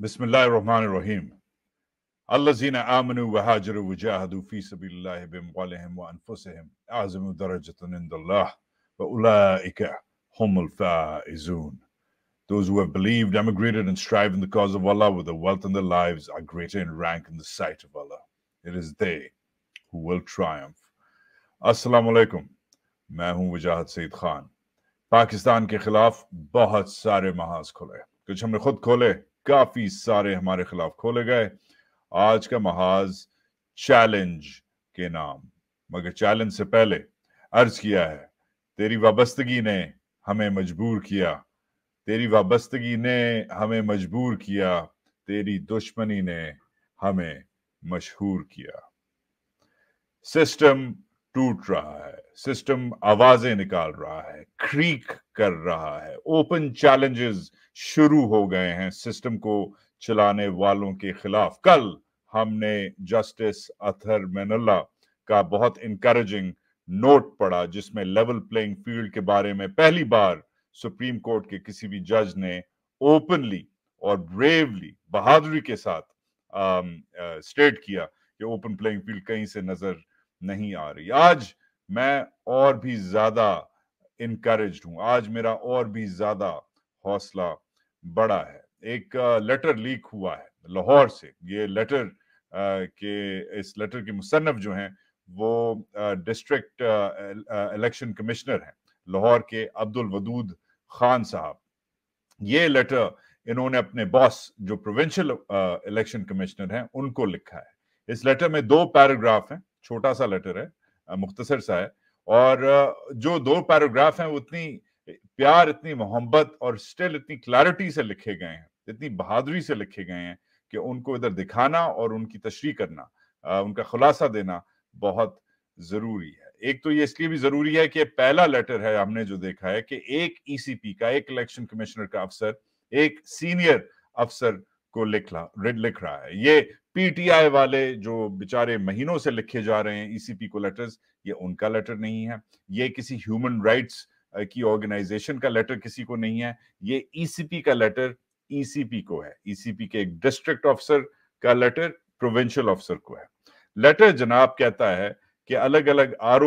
बिस्मिल्लाहिर्रहमानिर्रहीम अल्लज़ीना आमनु व हाजरू व जाहदू फी सबिलिल्लाहि बिअमवालिहिम व अनफुसिहिम अअज़मु दरजतन इंदल्लाह व उलाइका humul faizun. Those who have believed, emigrated, and strive in the cause of Allah with their wealth and their lives are greater in rank in the sight of Allah. It is they who will triumph. Assalamu alaikum. मैं हूं वजाहत सईद खान पाकिस्तान के खिलाफ बहुत सारे महाज खोले कुछ हमने खुद खोले काफ़ी सारे हमारे खिलाफ खोले गए। आज का महाज चैलेंज के नाम। मगर चैलेंज से पहले अर्ज़ किया है, तेरी वाबस्तगी ने हमें मजबूर किया। तेरी वाबस्तगी ने हमें मजबूर किया। तेरी दुश्मनी ने हमें मशहूर किया। सिस्टम टूट रहा है। सिस्टम आवाज़ें निकाल रहा है, क्रीक कर रहा है, ओपन चैलेंजेस शुरू हो गए हैं सिस्टम को चलाने वालों के खिलाफ। कल हमने जस्टिस अथर मैनल्ला का बहुत इंकरेजिंग नोट पढ़ा, जिसमें लेवल प्लेइंग फ़ील्ड के बारे में पहली बार सुप्रीम कोर्ट के किसी भी जज ने ओपनली और ब्रेवली बहादुरी के साथ स्टेट किया कि ओपन प्लेइंग फ़ील्ड कहीं से नज़र नहीं आ रही। आज मैं और भी ज़्यादा इनकरेज हूँ। आज मेरा और भी ज़्यादा हौसला बड़ा है। एक लेटर लीक हुआ है लाहौर से। ये लेटर के, इस लेटर के मुसन्फ जो हैं, वो डिस्ट्रिक्ट इलेक्शन कमिश्नर हैं, लाहौर के अब्दुल वदूद खान साहब। ये लेटर इन्होंने अपने बॉस जो प्रोविंशियल इलेक्शन कमिश्नर हैं, उनको लिखा है। इस लेटर में दो पैराग्राफ हैं, छोटा सा लेटर है। मुख्तसर सा है। और जो दो पैराग्राफ हैं, वो इतनी प्यार, इतनी मोहब्बत और स्टिल इतनी क्लैरिटी से लिखे गए हैं, इतनी बहादुरी से लिखे गए हैं कि उनको इधर दिखाना और उनकी तशरी करना उनका खुलासा देना बहुत ज़रूरी है। एक तो ये इसलिए भी ज़रूरी है कि पहला लेटर है, हमने जो देखा है कि एक ईसीपी का, एक इलेक्शन कमिश्नर का अफसर, एक सीनियर अफसर को लिख रहा लिख रहा है। ये पीटीआई वाले जो बेचारे महीनों से लिखे जा रहे हैं ईसीपी को लेटर्स ये उनका लेटर नहीं है। ये किसी ह्यूमन राइट्स की ऑर्गेनाइजेशन का लेटर किसी को नहीं है। ये ईसीपी का लेटर ईसीपी को है। ईसीपी के एक डिस्ट्रिक्ट ऑफिसर का लेटर प्रोविंशियल ऑफिसर को है। लेटर जनाब कहता है कि अलग अलग आर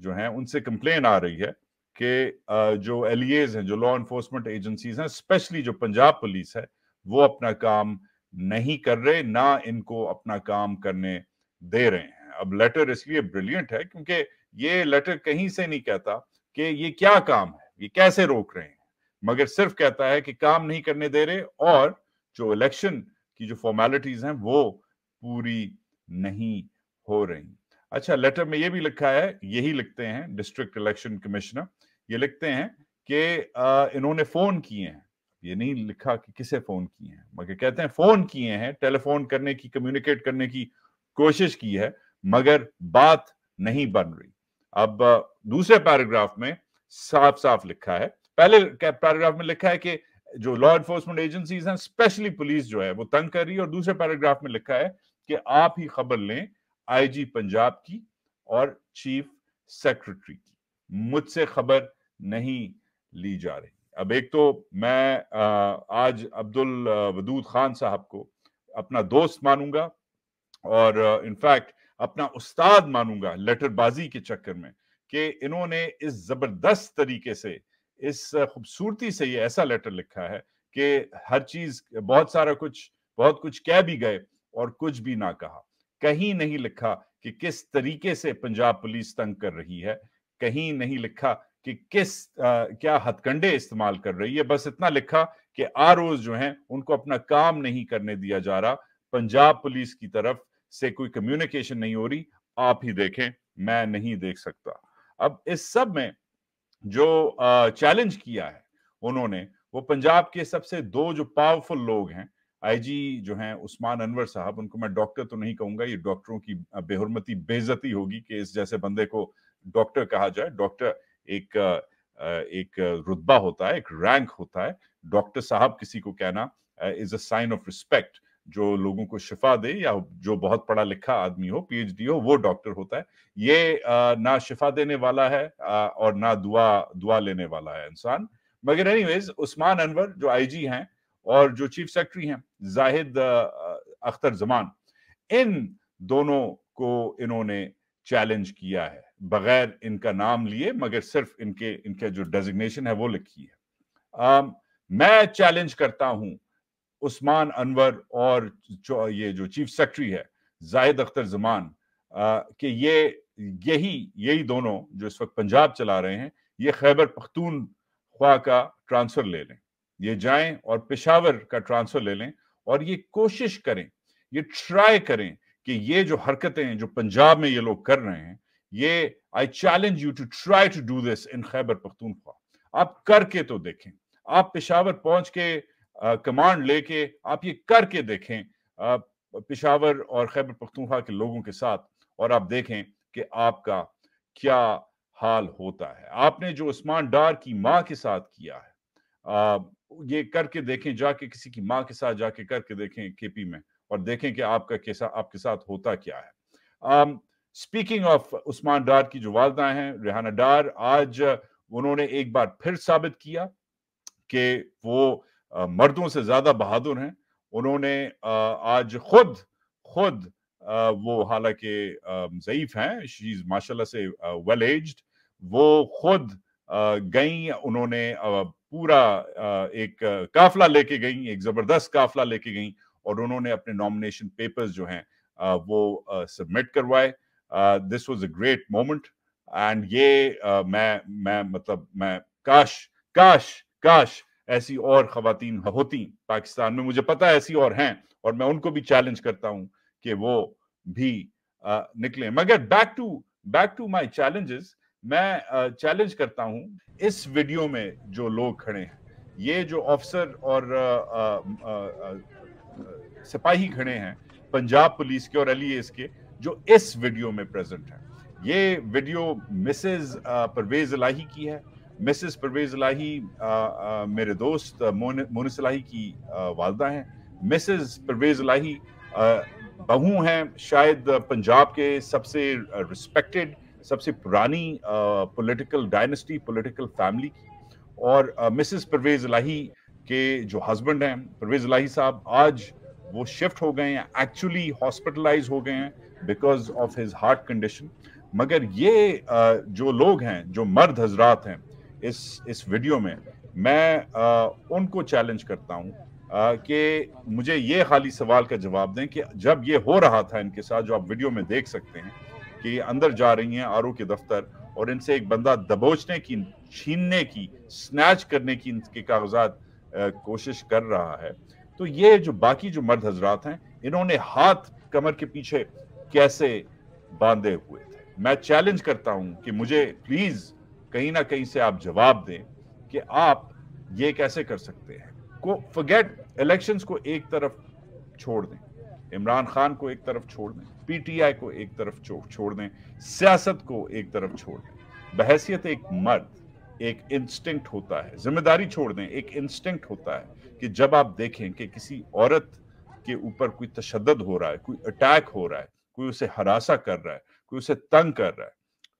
जो हैं, उनसे कंप्लेन आ रही है कि जो एलिएज हैं, जो लॉ इन्फोर्समेंट एजेंसीज हैं स्पेशली जो पंजाब पुलिस है, वो अपना काम नहीं कर रहे, ना इनको अपना काम करने दे रहे हैं। अब लेटर इसलिए ब्रिलियंट है क्योंकि ये लेटर कहीं से नहीं कहता कि ये क्या काम है, ये कैसे रोक रहे हैं। मगर सिर्फ़ कहता है कि काम नहीं करने दे रहे और जो इलेक्शन की जो फॉर्मेलिटीज हैं वो पूरी नहीं हो रही। अच्छा लेटर में ये भी लिखा है, यही लिखते हैं डिस्ट्रिक्ट इलेक्शन कमिश्नर ये लिखते हैं कि इन्होंने फ़ोन किए हैं। ये नहीं लिखा कि किसे फ़ोन किए हैं, मगर कहते हैं फ़ोन किए हैं, टेलीफोन करने की कम्युनिकेट करने की कोशिश की है, मगर बात नहीं बन रही। अब दूसरे पैराग्राफ में साफ़ साफ़ लिखा है, पहले पैराग्राफ में लिखा है कि जो लॉ एनफोर्समेंट एजेंसीज हैं स्पेशली पुलिस जो है, वो तंग कर रही है, और दूसरे पैराग्राफ में लिखा है कि आप ही खबर लें आईजी पंजाब की और चीफ सेक्रेटरी की। मुझसे खबर नहीं ली जा रही। अब एक तो मैं आज अब्दुल वदूद खान साहब को अपना दोस्त मानूँगा और इनफैक्ट अपना उस्ताद मानूँगा लेटरबाजी के चक्कर में कि इन्होंने इस ज़बरदस्त तरीके से, इस खूबसूरती से ये ऐसा लेटर लिखा है कि हर चीज़, बहुत सारा कुछ, बहुत कुछ कह भी गए और कुछ भी ना कहा। कहीं नहीं लिखा कि किस तरीके से पंजाब पुलिस तंग कर रही है, कहीं नहीं लिखा कि किस आ, क्या हथकंडे इस्तेमाल कर रही है? बस इतना लिखा कि आर जो हैं उनको अपना काम नहीं करने दिया जा रहा। पंजाब पुलिस की तरफ़ से कोई कम्युनिकेशन नहीं हो रही। आप ही देखें मैं नहीं देख सकता। अब इस सब में जो चैलेंज किया है उन्होंने वो पंजाब के सबसे दो जो पावरफुल लोग हैं आईजी जो हैं उस्मान अनवर साहब उनको मैं डॉक्टर तो नहीं कहूँगा ये डॉक्टरों की बेहरमती बेजती होगी कि इस जैसे बंदे को डॉक्टर कहा जाए। डॉक्टर एक एक रुतबा होता है, एक रैंक होता है। डॉक्टर साहब किसी को कहना is a sign of respect जो लोगों को शिफा दे या जो बहुत पढ़ा लिखा आदमी हो पीएचडी हो, वो डॉक्टर होता है। ये ना शिफा देने वाला है और ना दुआ दुआ लेने वाला है इंसान। मगर एनीवेज उस्मान अनवर जो आईजी हैं और जो चीफ सेक्रेटरी हैं जाहिद अख्तर जमान, इन दोनों को इन्होंने चैलेंज किया है। बगैर इनका नाम लिए मगर सिर्फ़ इनके इनके जो डेजिग्नेशन है वो लिखी है। आ, मैं चैलेंज करता हूँ उस्मान अनवर और जो ये जो चीफ सेक्रेटरी है जाहिद अख्तर जमान कि ये यही यही दोनों जो इस वक्त पंजाब चला रहे हैं ये खैबर पख्तूनख्वा का ट्रांसफ़र ले लें। ये जाएँ और पेशावर का ट्रांसफ़र ले लें और ये कोशिश करें ये ट्राई करें कि ये जो हरकतें जो पंजाब में ये लोग कर रहे हैं ये I challenge you to try to do this in Khyber Pakhtunkhwa आप करके तो देखें। आप पेशावर पहुँच के कमांड लेके आप ये करके देखें पेशावर और खैबर पख्तूनख्वा के लोगों के साथ और आप देखें कि आपका क्या हाल होता है। आपने जो उस्मान डार की माँ के साथ किया है आ, ये करके देखें जाके किसी की माँ के साथ जाके करके देखें केपी में। और देखें कि आपका कैसा, आपके साथ होता क्या है। स्पीकिंग ऑफ़ उस्मान डार की जो वालदा हैं, रेहाना डार, आज उन्होंने एक बार फिर साबित किया कि वो मर्दों से ज़्यादा बहादुर हैं। उन्होंने आज खुद खुद वो हालाँकि ज़यीफ हैं शी इज़ माशाल्लाह से वेल एज्ड वो खुद गई, उन्होंने पूरा एक काफला लेके गई, एक ज़बरदस्त काफला लेके गई। और उन्होंने अपने नॉमिनेशन पेपर्स जो हैं वो सबमिट करवाए। This was a great moment and ये मैं मैं मतलब मैं काश काश काश ऐसी और खातन होती। पाकिस्तान में मुझे पता है ऐसी और हैं और मैं उनको भी चैलेंज करता हूँ कि वो भी आ, निकले। मगर back to back to my challenges मैं चैलेंज करता हूँ इस वीडियो में जो लोग खड़े हैं। ये जो ऑफिसर और सिपाही खड़े हैं पंजाब पुलिस के और अली के, जो इस वीडियो में प्रेजेंट है। ये वीडियो मिसेस परवेज इलाही की है। मिसेस परवेज इलाही मेरे दोस्त मोनिस इलाही की वालदा हैं। मिसेस परवेज इलाही बहू हैं, शायद पंजाब के सबसे रिस्पेक्टेड सबसे पुरानी पॉलिटिकल डायनेस्टी पॉलिटिकल फैमिली की। और मिसेस परवेज इलाही के जो हस्बैंड हैं, परवेज इलाही साहब, आज वो शिफ्ट हो गए हैं एक्चुअली हॉस्पिटलाइज हो गए हैं because of his heart condition मगर ये जो लोग हैं, जो मर्द हजरात हैं, इस इस वीडियो में मैं उनको चैलेंज करता हूँ कि मुझे ये खाली सवाल का जवाब दें कि जब ये हो रहा था इनके साथ, जो आप वीडियो में देख सकते हैं, कि अंदर जा रही हैं आर के दफ्तर और इनसे एक बंदा दबोचने की, छीनने की स्नैच करने की इनके कागजात कोशिश कर रहा है तो ये जो बाकी जो मर्द हजरात हैं, इन्होंने हाथ कमर के पीछे कैसे बांधे हुए थे? मैं चैलेंज करता हूँ कि मुझे प्लीज़ कहीं ना कहीं से आप जवाब दें कि आप ये कैसे कर सकते हैं। को फॉरगेट इलेक्शंस को एक तरफ़ छोड़ दें। इमरान खान को एक तरफ़ छोड़ दें। पीटीआई को एक तरफ़ छोड़ दें। सियासत को एक तरफ़ छोड़ दें। बहसियत एक मर्द, एक इंस्टिंक्ट होता है। ज़िम्मेदारी छोड़ दें, एक इंस्टिंक्ट होता है। कि जब आप देखें कि किसी औरत के ऊपर कोई तशद हो रहा है, कोई अटैक हो रहा है, कोई उसे हरासा कर रहा है, कोई उसे तंग कर रहा है,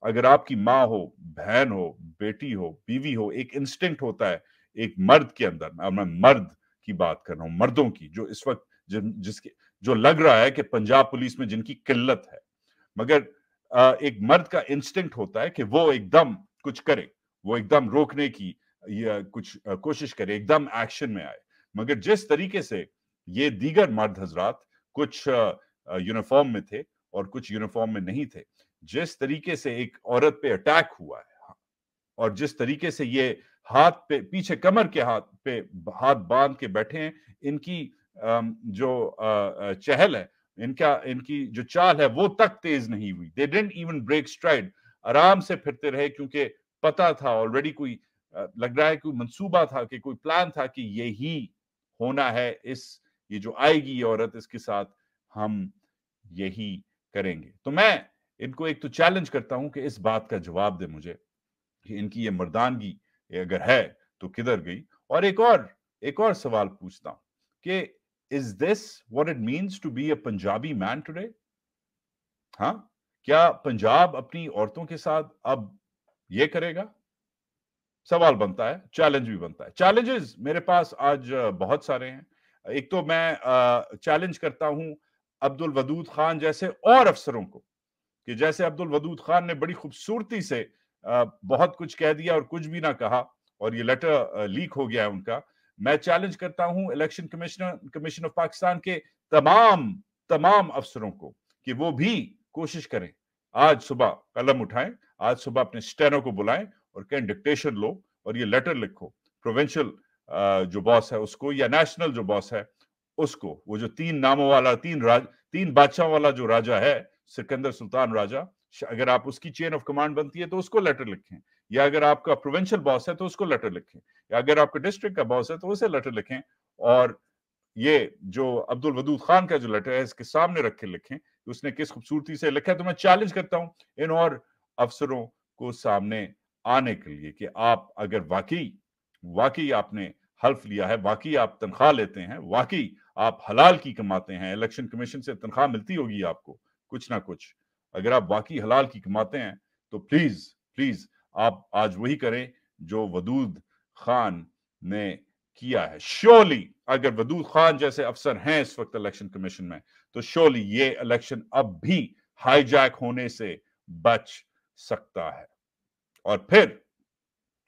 अगर आपकी माँ हो, बहन हो, बेटी हो, बीवी हो, एक इंस्टिंक्ट होता है एक मर्द के अंदर मैं मर्द की बात कर रहा हूँ, मर्दों की, जो इस वक्त जिसके, जो लग रहा है कि पंजाब पुलिस में जिनकी किल्लत है, मगर एक मर्द का इंस्टिंक्ट होता है कि वो एकदम कुछ करे, वो एकदम रोकने की, या कुछ कोशिश करे, एकदम एक्शन में आए मगर जिस तरीके से ये दीगर मर्द हजरात कुछ यूनिफॉर्म में थे और कुछ यूनिफॉर्म में नहीं थे, जिस तरीके से एक औरत पे अटैक हुआ है और जिस तरीके से ये हाथ पे, पीछे कमर के हाथ पे हाथ बाँध के बैठे हैं, इनकी जो चहल है, इनका, इनकी जो चाल है वो तक तेज नहीं हुई। They didn't even break stride आराम से फिरते रहे क्योंकि पता था ऑलरेडी कोई लग रहा है कोई मंसूबा था, कि कोई प्लान था कि यही होना है इस, ये जो आएगी औरत इसके साथ हम यही करेंगे। तो मैं इनको एक तो चैलेंज करता हूँ कि इस बात का जवाब दे मुझे कि इनकी ये मर्दानगी अगर है तो किधर गई? और एक और एक और सवाल पूछता हूँ कि is this what it means to be a Punjabi man today हाँ? क्या पंजाब अपनी औरतों के साथ अब ये करेगा? सवाल बनता है चैलेंज भी बनता है। चैलेंजेस मेरे पास आज बहुत सारे हैं। एक तो मैं चैलेंज करता हूँ अब्दुल वदूद खान जैसे और अफसरों को कि जैसे अब्दुल वदूद खान ने बड़ी खूबसूरती से बहुत कुछ कह दिया और कुछ भी ना कहा और ये लेटर लीक हो गया है उनका। मैं चैलेंज करता हूँ election commissioner commission of Pakistan के तमाम तमाम अफसरों को कि वो भी कोशिश करें। आज सुबह कलम उठाएँ, आज सुबह अपने स्टेनो को बुलाएँ और कहें डिक्टेशन लो और ये लेटर लिखो। प्रोविंशियल जो बॉस है उसको या नेशनल जो बॉस है उसको, वो जो तीन नामों वाला, तीन राज, तीन बादशाह वाला जो राजा है, सिकंदर सुल्तान राजा अगर आप उसकी चेन ऑफ़ कमांड बनती है तो उसको लेटर लिखें। या अगर आपका प्रोविंशियल बॉस है तो उसको लेटर लिखें। या अगर आपका डिस्ट्रिक्ट का बॉस है तो उसे लेटर लिखें। और ये जो अब्दुल वदूद खान का जो लेटर है, इसके सामने रख के लिखें उसने किस खूबसूरती से लिखा है। तो मैं चैलेंज करता हूँ इन और अफसरों को सामने आने के लिए कि आप अगर वाकई वाकई आपने हल्फ लिया है, वाकई आप तनख्वाह लेते हैं, वाकई आप हलाल की कमाते हैं, इलेक्शन कमीशन से तनख्वाह मिलती होगी आपको, कुछ ना कुछ। अगर आप वाकई हलाल की कमाते हैं तो प्लीज़ प्लीज़ आप आज वही करें जो वदूद खान ने किया है। श्योरली अगर वदूद खान जैसे अफसर हैं इस वक्त इलेक्शन कमीशन में तो श्योरली ये इलेक्शन अब भी हाईजैक होने से बच सकता है। और फिर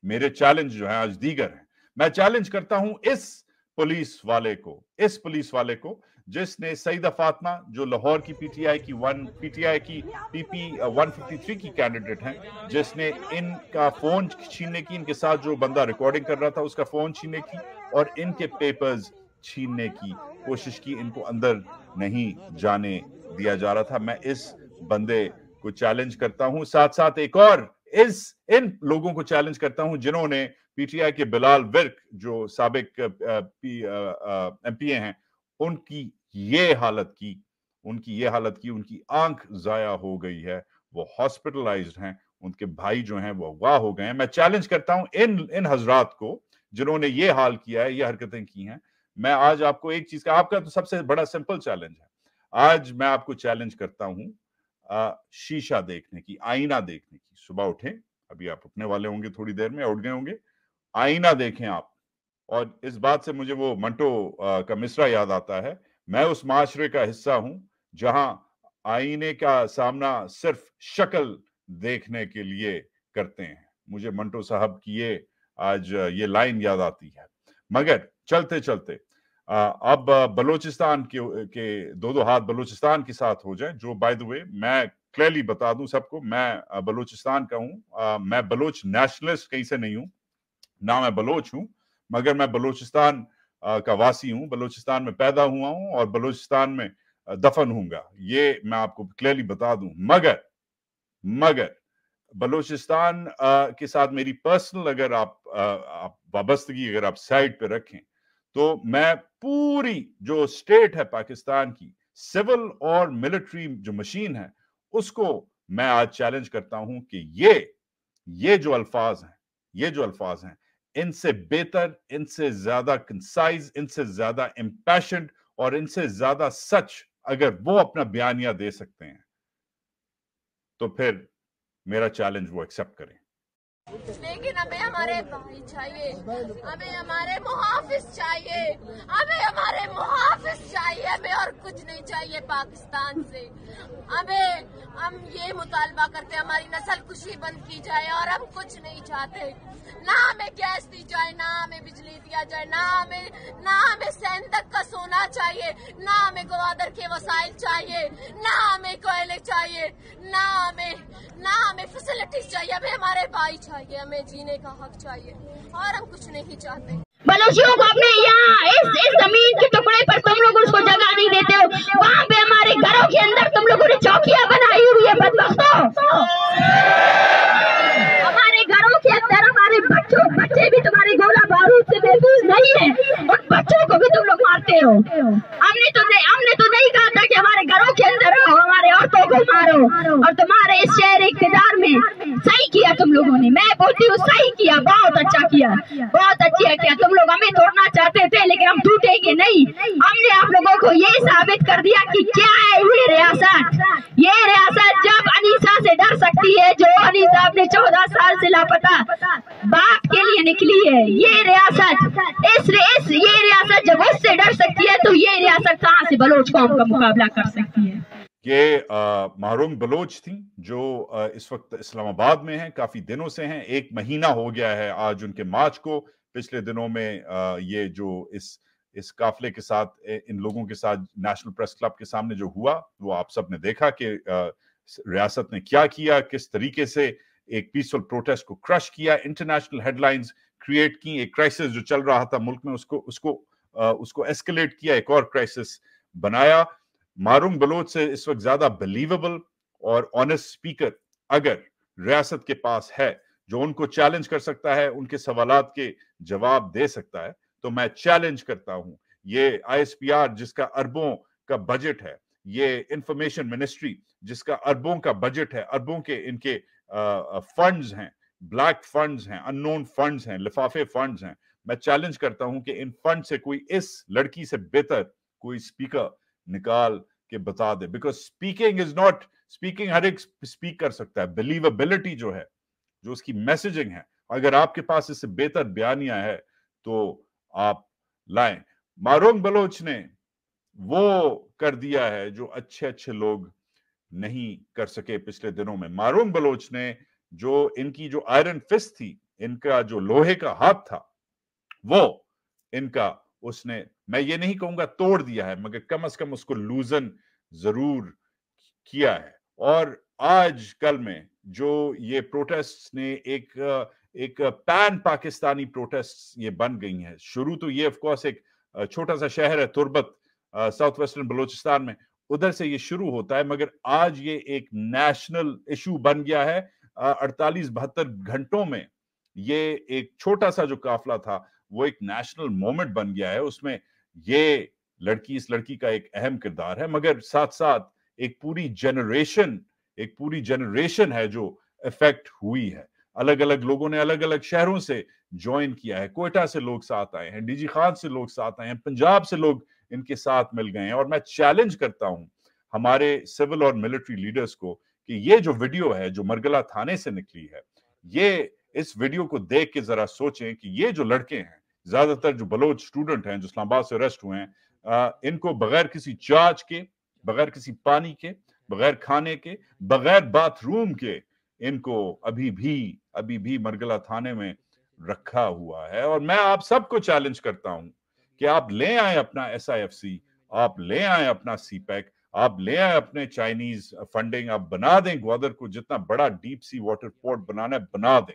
मेरे चैलेंज जो है आज दीगर है। मैं चैलेंज करता हूँ इस पुलिस वाले को, इस पुलिस वाले को, जिसने सईदा फातमा, जो लाहौर की पीटीआई की वन पीटीआई की पीपी 153 की कैंडिडेट हैं, जिसने इनका फ़ोन छीनने की, इनके साथ जो बंदा रिकॉर्डिंग कर रहा था, उसका फ़ोन छीनने की और इनके पेपर्स छीनने की कोशिश की, इनको अंदर नहीं जाने दिया जा रहा था। मैं इस बंदे को चैलेंज करता हूँ। साथ साथ एक और इस, इन लोगों को चैलेंज करता हूँ जिन्होंने पीटीआई के बिलाल विर्क, जो सबक एम पी हैं, उनकी ये हालत की, उनकी ये हालत की, उनकी आँख जाया हो गई है। वो हॉस्पिटलाइज्ड हैं, उनके भाई जो हैं वो अगवा हो गए हैं। मैं चैलेंज करता हूँ इन इन हजरात को, जिन्होंने ये हाल किया है, ये हरकतें की हैं। मैं आज आपको एक चीज़ का, आपका तो सबसे बड़ा सिंपल चैलेंज है। आज मैं आपको चैलेंज करता हूँ शीशा देखने की, आईना देखने की। सुबह उठे, अभी आप उठने वाले होंगे थोड़ी देर में, उठ गए होंगे। आईना देखें आप। और इस बात से मुझे वो मंटो का मिसरा याद आता है, मैं उस माशरे का हिस्सा हूँ, जहाँ आईने का सामना सिर्फ़ शक्ल देखने के लिए करते हैं। मुझे मंटो साहब की ये, आज ये लाइन याद आती है। मगर चलते चलते अब बलोचिस्तान के के दो दो हाथ बलोचिस्तान के साथ हो जाए जो बाय द वे मैं क्लियरली बता दूँ सबको मैं बलोचिस्तान का हूँ। मैं बलोच नेशनलिस्ट कहीं से नहीं हूँ ना मैं बलोच हूँ मगर मैं बलोचिस्तान का वासी हूँ बलोचिस्तान में पैदा हुआ हूँ और बलोचिस्तान में दफन हूँगा ये मैं आपको क्लियरली बता दूँ। मगर मगर बलोचिस्तान के साथ मेरी पर्सनल अगर आप, वाबस्तगी अगर आप साइड पे रखें तो मैं पूरी जो स्टेट है पाकिस्तान की, सिविल और मिलिट्री जो मशीन है, उसको मैं आज चैलेंज करता हूँ कि ये ये जो अल्फाज हैं, ये जो अल्फाज हैं, इनसे बेहतर, इनसे ज़्यादा कंसाइज इनसे ज़्यादा इम्पैशन और इनसे ज़्यादा सच अगर वो अपना बयानिया दे सकते हैं तो फिर मेरा चैलेंज वो एक्सेप्ट करें। लेकिन हमें हमारे भाई चाहिए। हमें हमारे मुहाफिज चाहिए। हमें हमारे मुहाफिज चाहिए। हमें और कुछ नहीं चाहिए पाकिस्तान से। हमें, हम ये मुतालबा करते हमारी नस्ल खुशी बंद की जाए और हम कुछ नहीं चाहते। ना हमें गैस दी जाए, ना हमें बिजली दिया जाए, ना हमें ना हमें सैंदक का सोना चाहिए, ना हमें गवादर के वसाइल चाहिए, ना हमें कोयले चाहिए, ना हमें ना हमें फैसिलिटीज़ चाहिए। हमें हमारे भाई चाहिए। हमें जीने का हक चाहिए। और हम कुछ नहीं चाहते। बलोचियों को अपने यहाँ इस इस ज़मीन के टुकड़े पर तुम लोग उसको जगह नहीं देते हो। वहाँ पे हमारे घरों के अंदर तुम लोगों ने चौकियाँ बनाई हुई है हमारे घरों के अंदर हमारे बच्चों, बच्चे भी तुम्हारे गोला बारूद से महफूज नहीं है। उन बच्चों को भी तुम लोग मारते हो। हमने तो हमने तो नहीं कहा था कि हमारे घरों के अंदर हमारे औरतों को मारो। और तुम्हारे इस शहर इकतदार में सही किया तुम लोगों ने। मैं बोलती हूँ, सही किया, बहुत अच्छा किया, बहुत अच्छा किया। तुम लोग हमें तोड़ना चाहते थे, लेकिन हम टूटेंगे नहीं। हमने आप लोगों को ये साबित कर दिया कि क्या है ये रियासत। ये रियासत जब अनीसा से डर सकती है, जो अनीसा अपने चौदह साल से लापता बाप के लिए निकली है, ये रियासत। इस इस ये रियासत जब उससे डर सकती है तो ये रियासत कहाँ से बलोच कौम का मुकाबला कर सकती है? ये मारूम बलोच थी, जो इस वक्त इस्लामाबाद में हैं, काफ़ी दिनों से हैं, एक महीना हो गया है आज उनके मार्च को, पिछले दिनों में ये जो इस इस काफले के साथ इन लोगों के साथ नेशनल प्रेस क्लब के सामने जो हुआ, वो आप सबने देखा कि रियासत ने क्या किया, किस तरीके से एक पीसफुल प्रोटेस्ट को क्रश किया इंटरनेशनल हेडलाइंस क्रिएट की, एक क्राइसिस जो चल रहा था मुल्क में, उसको उसको उसको एस्केलेट किया, एक और क्राइसिस बनाया। मारूम बलोच से इस वक्त ज़्यादा बिलीवेबल और ऑनेस्ट स्पीकर अगर रियासत के पास है, जो उनको चैलेंज कर सकता है, उनके सवाल के जवाब दे सकता है तो मैं चैलेंज करता हूँ। ये आईएसपीआर जिसका अरबों का बजट है, ये इंफॉर्मेशन मिनिस्ट्री जिसका अरबों का बजट है, अरबों के इनके फंड्स हैं ब्लैक फंड्स हैं अननोन फंड्स हैं, लिफाफे फंड्स हैं, मैं चैलेंज करता हूँ कि इन फंड से कोई इस लड़की से बेहतर कोई स्पीकर निकाल के बता दे because speaking is not speaking हर एक स्पीक कर सकता है। बिलीवेबिलिटी जो है, जो उसकी मैसेजिंग है, अगर आपके पास इससे बेहतर बयानिया है तो आप लाएँ। मारूंग बलोच ने वो कर दिया है जो अच्छे अच्छे लोग नहीं कर सके पिछले दिनों में। मारोंग बलोच ने जो इनकी जो आयरन फिस्ट थी, इनका जो लोहे का हाथ था, वो इनका उसने मैं ये नहीं कहूँगा तोड़ दिया है, मगर कम अज कम उसको लूजन ज़रूर किया है। और आज कल में जो ये प्रोटेस्ट ने एक एक पैन पाकिस्तानी प्रोटेस्ट ये बन गई हैं। शुरू तो ये ऑफकोर्स एक छोटा सा शहर है तुरबत साउथ वेस्टर्न बलोचिस्तान में। उधर से ये शुरू होता है, मगर आज ये एक नेशनल इशू बन गया है अड़तालीस बहत्तर घंटों में ये एक छोटा सा जो काफला था, वो एक नेशनल मोमेंट बन गया है। उसमें ये लड़की, इस लड़की का एक अहम किरदार है, मगर साथ साथ एक पूरी जनरेशन एक पूरी जनरेशन है जो इफ़ेक्ट हुई है। अलग अलग लोगों ने अलग अलग शहरों से ज्वाइन किया है कोयटा से लोग साथ आए हैं, डीजी खान से लोग साथ आए हैं, पंजाब से लोग इनके साथ मिल गए हैं, और मैं चैलेंज करता हूँ हमारे सिविल और मिलिट्री लीडर्स को कि ये जो वीडियो है, जो मरगला थाने से निकली है, ये इस वीडियो को देख के जरा सोचें कि ये जो लड़के हैं ज़्यादातर जो बलोच स्टूडेंट हैं, जो इस्लामाबाद से अरेस्ट हुए हैं इनको बगैर किसी चार्ज के, बगैर किसी पानी के, बगैर खाने के, बगैर बाथरूम के इनको अभी भी अभी भी मरगला थाने में रखा हुआ है। और मैं आप सबको चैलेंज करता हूँ कि आप ले आए अपना एस आई एफ़ सी आप ले आए अपना सी पैक आप ले आए अपने चाइनीज़ फंडिंग आप बना दें ग्वादर को जितना बड़ा डीप सी वाटर पोर्ट बनाना है, बना दें।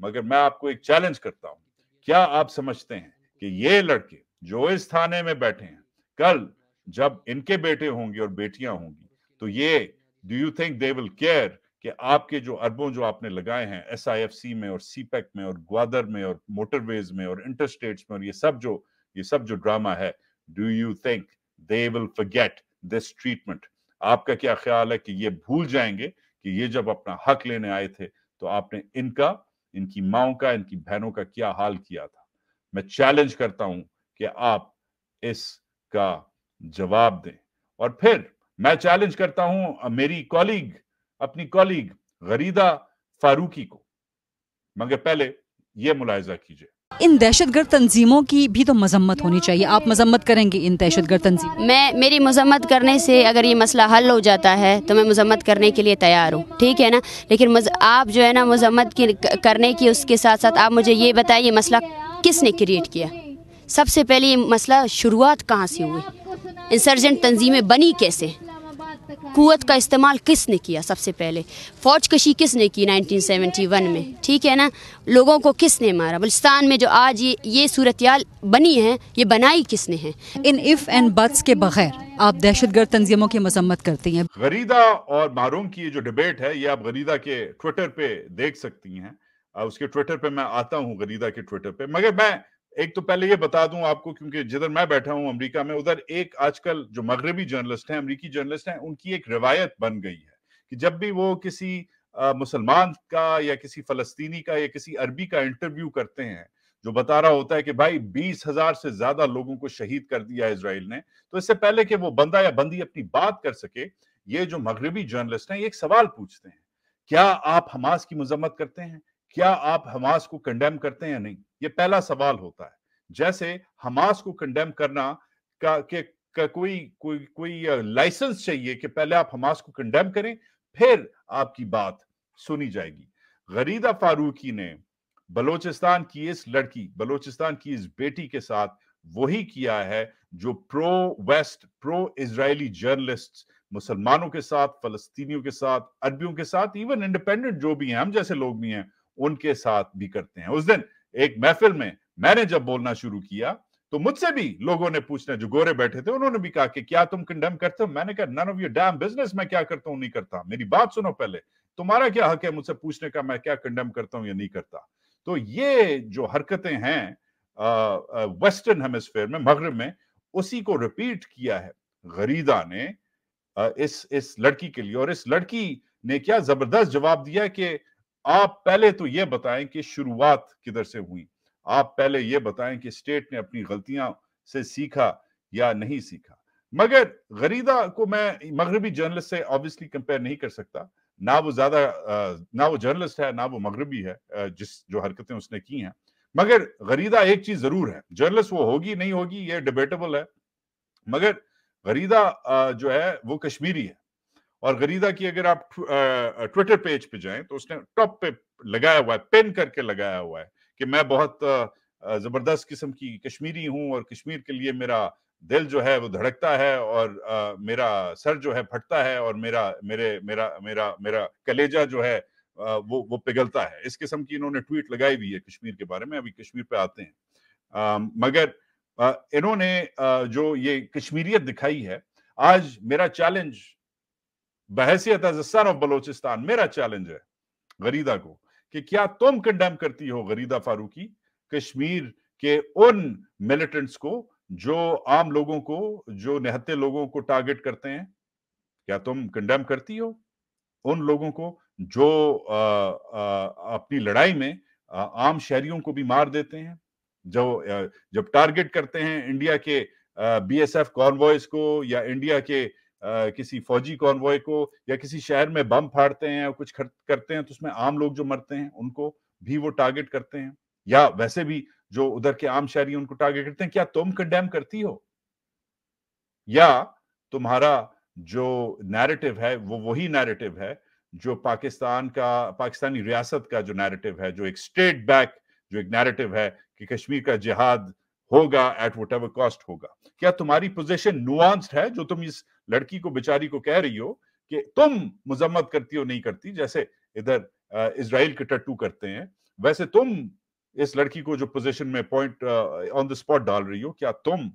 मगर मैं आपको एक चैलेंज करता हूँ क्या आप समझते हैं कि ये लड़के जो इस थाने में बैठे हैं, कल जब इनके बेटे होंगे और बेटियाँ होंगी तो ये do you think they will care कि आपके जो अरबों जो आपने लगाए हैं एस आई एफ़ सी में और सी पैक में और ग्वादर में और मोटरवेज में और इंटरस्टेट्स में और ये सब जो, ये सब जो ड्रामा है do you think they will forget this treatment आपका क्या ख्याल है कि ये भूल जाएँगे कि ये जब अपना हक लेने आए थे तो आपने इनका इनकी माओ का, इनकी बहनों का क्या हाल किया था? मैं चैलेंज करता हूँ कि आप इसका जवाब दें। और फिर मैं चैलेंज करता हूँ मेरी कॉलीग अपनी कॉलीग गरीदा फारूकी को। मगर पहले यह मुलायजा कीजिए। इन दहशतगर्द तंजीमों की भी तो मजम्मत होनी चाहिए। आप मजम्मत करेंगे इन दहशतगर्द तंजीम। मैं, मेरी मजम्मत करने से अगर ये मसला हल हो जाता है तो मैं मजम्मत करने के लिए तैयार हूँ। ठीक है ना? लेकिन आप जो है ना मजम्मत करने की उसके साथ साथ आप मुझे ये बताइए, मसला किसने क्रिएट किया? सबसे पहले ये मसला शुरुआत कहाँ से हुई? इंसर्जेंट तंजीमें बनी कैसे? कुत का इस्तेमाल किसने किया सबसे पहले? फौज कशी किसने की 1971 में? ठीक है ना? लोगों को किसने मारा? बलिस्तान में जो आज ये ये सूरत बनी है ये बनाई किसने है? इन इफ़ एंड बट्स के बगैर आप दहशत गर्द तंजीमों की मजम्मत करती हैं। गरीदा और मारूम की जो डिबेट है ये आप गरीदा के ट्विटर पे देख सकती हैं। उसके ट्विटर पे मैं आता हूँ गरीदा के ट्विटर पे। मगर मैं एक तो पहले ये बता दूँ आपको, क्योंकि जिधर मैं बैठा हूँ अमेरिका में, उधर एक आजकल जो मगरबी जर्नलिस्ट हैं, अमेरिकी जर्नलिस्ट हैं, उनकी एक रिवायत बन गई है कि जब भी वो किसी मुसलमान का या किसी फलस्तीनी का या किसी अरबी का इंटरव्यू करते हैं, जो बता रहा होता है कि भाई बीस हज़ार से ज़्यादा लोगों को शहीद कर दिया इसराइल ने तो इससे पहले कि वो बंदा या बंदी अपनी बात कर सके, ये जो मगरबी जर्नलिस्ट हैं एक सवाल पूछते हैं, क्या आप हमास की मजम्मत करते हैं? क्या आप हमास को कंडेम करते हैं या नहीं? ये पहला सवाल होता है। जैसे हमास को कंडेम करना का, के, का कोई कोई कोई लाइसेंस चाहिए कि पहले आप हमास को कंडेम करें, फिर आपकी बात सुनी जाएगी। गरीदा फारूकी ने बलोचिस्तान की इस लड़की, बलोचिस्तान की इस बेटी के साथ वही किया है जो pro west pro Israeli journalist मुसलमानों के साथ, फलस्तीनियों के साथ, अरबियों के साथ इवन इंडिपेंडेंट जो भी हैं, हम जैसे लोग भी हैं उनके साथ भी करते हैं। उस दिन एक महफिल में मैंने जब बोलना शुरू किया तो मुझसे भी लोगों ने पूछना जो गोरे बैठे थे उन्होंने भी कहा कि क्या तुम कंडेम करते हो? मैंने कहा none of your damn business मैं क्या करता हूँ नहीं करता। मेरी बात सुनो पहले। तुम्हारा क्या हक है मुझसे पूछने का मैं क्या कंडेम करता हूँ या नहीं करता? तो ये जो हरकतें हैं वेस्टर्न हेमिस्फेयर में मगरब में उसी को रिपीट किया है। गरीदा ने आ, इस इस लड़की के लिए और इस लड़की ने क्या ज़बरदस्त जवाब दिया कि आप पहले तो ये बताएँ कि शुरुआत किधर से हुई? आप पहले ये बताएँ कि स्टेट ने अपनी गलतियाँ से सीखा या नहीं सीखा? मगर गरीदा को मैं, मगरबी जर्नलिस्ट से ऑब्वियसली कंपेयर नहीं कर सकता। ना वो ज़्यादा ना वो जर्नलिस्ट है, ना वो मगरबी है जिस, जो हरकतें उसने की हैं। मगर गरीदा एक चीज़ ज़रूर है, जर्नलिस्ट वो होगी नहीं होगी, ये डिबेटेबल है। मगर गरीदा जो है, वो कश्मीरी है। और गरीदा की अगर आप ट्विटर पेज पे जाएँ तो उसने टॉप पे लगाया हुआ है पेन करके लगाया हुआ है कि मैं बहुत ज़बरदस्त किस्म की कश्मीरी हूँ और कश्मीर के लिए मेरा दिल जो है वो धड़कता है और आ, मेरा सर जो है फटता है और मेरा मेरे मेरा मेरा मेरा कलेजा जो है आ, वो वो पिघलता है। इस किस्म की इन्होंने ट्वीट लगाई हुई है कश्मीर के बारे में अभी कश्मीर पे आते हैं। आ, मगर आ, इन्होंने आ, जो ये कश्मीरियत दिखाई है आज मेरा चैलेंज बहसियत एज सन ऑफ़ बलोचिस्तान मेरा चैलेंज है गरीदा को कि क्या तुम कंडेम करती हो गरीदा फारूकी? कश्मीर के उन मिलिटेंट्स को जो आम लोगों को जो निहत्ते लोगों को टारगेट करते हैं क्या तुम कंडेम करती हो? उन लोगों को जो आ, आ, अपनी लड़ाई में आ, आम शहरियों को भी मार देते हैं जो जब टारगेट करते हैं इंडिया के बीएसएफ कॉन्वॉयज को या इंडिया के किसी फौजी कॉन्वॉय को या किसी शहर में बम फाड़ते हैं कुछ करते हैं तो उसमें आम लोग जो मरते हैं, उनको भी वो टारगेट करते हैं। या वैसे भी जो उधर के आम शहरी उनको टारगेट करते हैं, क्या तुम कंडेम करती हो? या तुम्हारा जो नैरेटिव है, वो वही नैरेटिव है, जो पाकिस्तान का, पाकिस्तानी रियासत का जो नैरेटिव है, जो एक स्टेट बैक जो एक नैरेटिव है कि कश्मीर का जिहाद होगा एट वट एवर कॉस्ट होगा। क्या तुम्हारी पोजीशन नुआंस्ड है जो तुम इस लड़की को बेचारी को कह रही हो कि तुम मजम्मत करती हो नहीं करती? जैसे इधर इसराइल के टट्टू करते हैं। वैसे तुम इस लड़की को जो पोजीशन में पॉइंट ऑन द स्पॉट डाल रही हो क्या तुम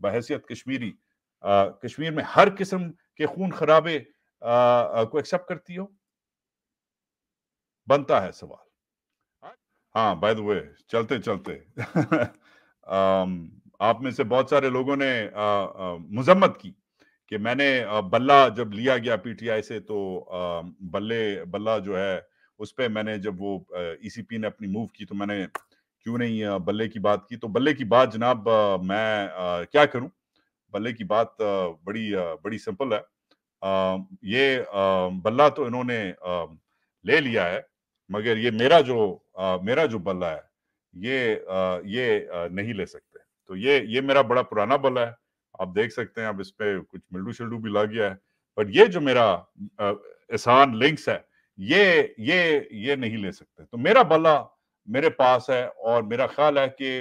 बहसियत कश्मीरी uh, कश्मीर में हर किस्म के खून खराबे uh, को एक्सेप्ट करती हो? बनता है सवाल। हाँ बाय द वे चलते चलते। आप में से बहुत सारे लोगों ने मजम्मत की कि मैंने बल्ला जब लिया गया पीटीआई से तो बल्ले, बल्ला जो है उस पर मैंने जब वो ईसीपी e ने अपनी मूव की तो मैंने क्यों नहीं बल्ले की बात की? तो बल्ले की बात जनाब मैं क्या करूँ? बल्ले की बात बड़ी बड़ी सिंपल है। ये बल्ला तो इन्होंने ले लिया है, मगर ये मेरा जो मेरा जो बल्ला है ये ये नहीं ले सकते। तो ये ये मेरा बड़ा पुराना बल्ला है। आप देख सकते हैं अब इस पे कुछ मिल्डू शिल्डू भी लग गया है। पर ये जो मेरा एहसान लिंक्स है ये ये ये नहीं ले सकते। तो मेरा बल्ला मेरे पास है और मेरा ख्याल है कि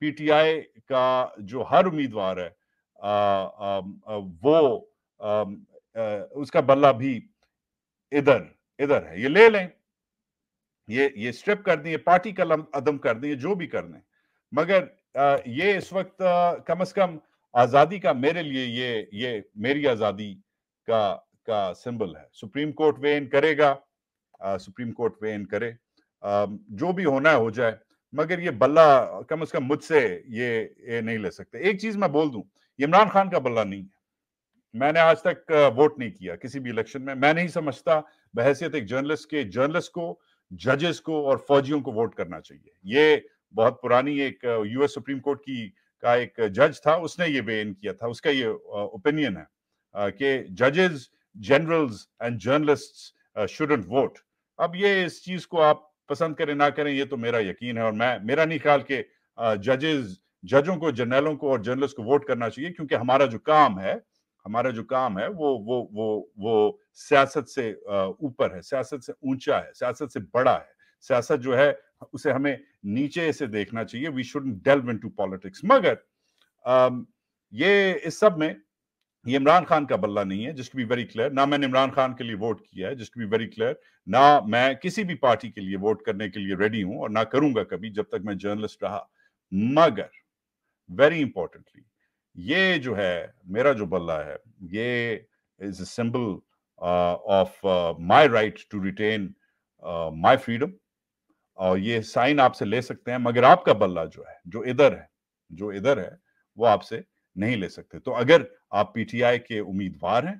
पीटीआई का जो हर उम्मीदवार है आ, आ, आ, वो आ, आ, उसका बल्ला भी इधर इधर है। ये ले लें। ये ये स्ट्रिप कर दें पार्टी का अदम कर दें जो भी कर दें मगर आ, ये इस वक्त कम से कम आज़ादी का मेरे लिए ये ये मेरी आज़ादी का का सिंबल है। सुप्रीम कोर्ट वे इन करेगा सुप्रीम कोर्ट वे इन करे। जो भी होना है हो जाए मगर ये बल्ला कम अज कम मुझसे ये ये नहीं ले सकते। एक चीज़ मैं बोल दूँ इमरान खान का बल्ला नहीं है। मैंने आज तक वोट नहीं किया किसी भी इलेक्शन में। मैं नहीं समझता बहसियत एक जर्नलिस्ट के जर्नलिस्ट को जजेस को और फौजियों को वोट करना चाहिए। ये बहुत पुरानी एक यूएस सुप्रीम कोर्ट की, का एक जज था, उसने ये बेन किया था, उसका ये ओपिनियन है कि जजेस, generals and journalists shouldn't vote. अब ये इस चीज़ को आप पसंद करें, ना करें, ये तो मेरा यकीन है और मैं, मेरा नहीं ख्याल के जजेस, जजों को जनरलों को और जर्नलिस्ट को वोट करना चाहिए, क्योंकि हमारा जो काम है हमारा जो काम है वो वो वो वो सियासत से ऊपर है, सियासत से ऊँचा है, सियासत से बड़ा है। सियासत जो है, उसे हमें नीचे से देखना चाहिए। We should delve into politics मगर ये, इस सब में, ये इमरान खान का बल्ला नहीं है जस्ट भी वेरी क्लियर ना मैंने इमरान खान के लिए वोट किया है जस्ट भी वेरी क्लियर ना मैं किसी भी पार्टी के लिए वोट करने के लिए रेडी हूँ और ना करूँगा कभी जब तक मैं जर्नलिस्ट रहा। मगर वेरी इंपॉर्टेंटली ये जो है, मेरा जो बल्ला है, ये is symbol of my right to retain my freedom और ये साइन आपसे ले सकते हैं, मगर आपका बल्ला जो है, जो इधर है, जो इधर है, वो आपसे नहीं ले सकते। तो अगर आप पीटीआई के उम्मीदवार हैं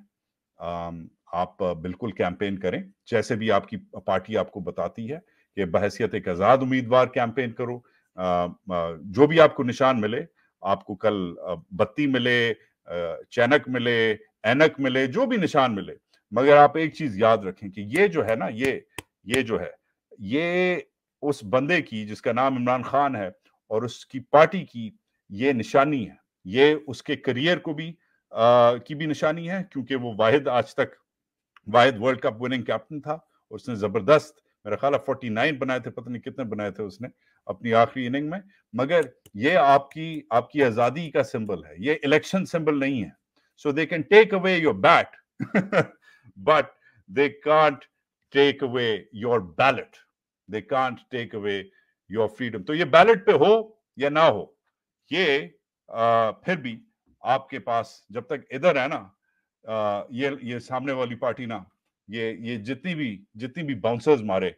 आप बिल्कुल कैंपेन करें। जैसे भी आपकी पार्टी आपको बताती है कि बहसियत एक आज़ाद उम्मीदवार कैंपेन करो जो भी आपको निशान मिले आपको कल बत्ती मिले चैनक मिले एनक मिले जो भी निशान मिले मगर आप एक चीज़ याद रखें कि ये जो है ना ये ये जो है ये उस बंदे की जिसका नाम इमरान खान है और उसकी पार्टी की ये निशानी है। ये उसके करियर को भी आ, की भी निशानी है क्योंकि वो वाहिद आज तक वाहिद वर्ल्ड कप विनिंग कैप्टन था उसने ज़बरदस्त मेरा ख्याल फोर्टी नाइन बनाए थे पता नहीं कितने बनाए थे उसने अपनी आखिरी इनिंग में। मगर ये आपकी आपकी आज़ादी का सिंबल है ये इलेक्शन सिंबल नहीं है। So they can take away your bat but they can't take away your ballot they can't take away your freedom तो ये बैलेट पे हो या ना हो ये आ, फिर भी आपके पास जब तक इधर है ना ये ये सामने वाली पार्टी ना ये ये जितनी भी जितनी भी बाउंसर्स मारे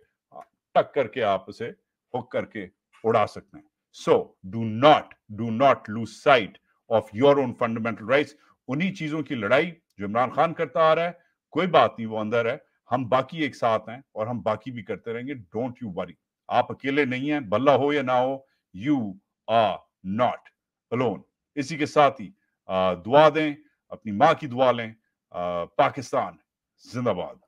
टक करके आप उसे हुक करके उड़ा सकते हैं। So do not do not lose sight of your own fundamental rights उन्हीं चीज़ों की लड़ाई जो इमरान खान करता आ रहा है, कोई बात नहीं, वो अंदर है। हम बाकी एक साथ हैं और हम बाकी भी करते रहेंगे। डोंट यू वरी आप अकेले नहीं हैं, बल्ला हो या ना हो यू आर नॉट अलोन इसी के साथ ही दुआ दें, अपनी माँ की दुआ लें पाकिस्तान, जिंदाबाद।